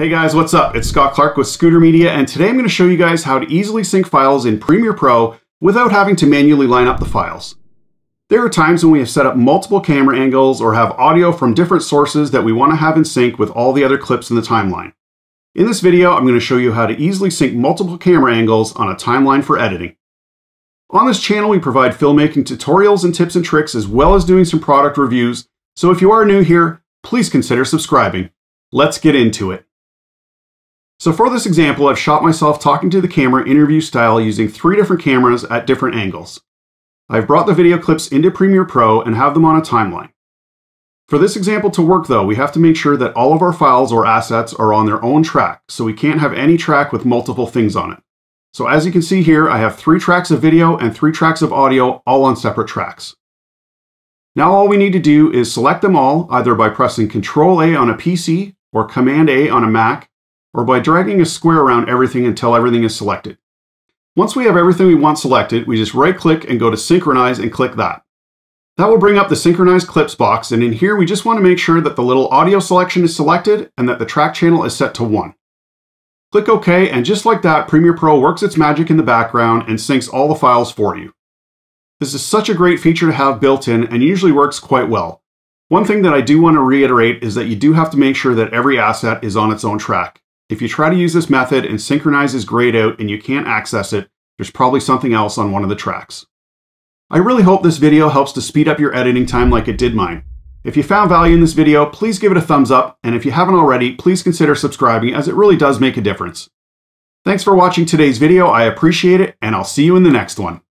Hey guys, what's up? It's Scott Clark with Scooter Media, and today I'm going to show you guys how to easily sync files in Premiere Pro without having to manually line up the files. There are times when we have set up multiple camera angles or have audio from different sources that we want to have in sync with all the other clips in the timeline. In this video, I'm going to show you how to easily sync multiple camera angles on a timeline for editing. On this channel, we provide filmmaking tutorials and tips and tricks as well as doing some product reviews, so if you are new here, please consider subscribing. Let's get into it. So for this example, I've shot myself talking to the camera interview style using three different cameras at different angles. I've brought the video clips into Premiere Pro and have them on a timeline. For this example to work though, we have to make sure that all of our files or assets are on their own track, so we can't have any track with multiple things on it. So as you can see here, I have three tracks of video and three tracks of audio, all on separate tracks. Now all we need to do is select them all, either by pressing Ctrl A on a PC or Command A on a Mac, or by dragging a square around everything until everything is selected. Once we have everything we want selected, we just right click and go to synchronize and click that. That will bring up the synchronized clips box and in here we just want to make sure that the little audio selection is selected and that the track channel is set to 1. Click OK and just like that Premiere Pro works its magic in the background and syncs all the files for you. This is such a great feature to have built in and usually works quite well. One thing that I do want to reiterate is that you do have to make sure that every asset is on its own track. If you try to use this method and synchronize is grayed out and you can't access it, there's probably something else on one of the tracks. I really hope this video helps to speed up your editing time like it did mine. If you found value in this video, please give it a thumbs up, and if you haven't already, please consider subscribing as it really does make a difference. Thanks for watching today's video, I appreciate it, and I'll see you in the next one.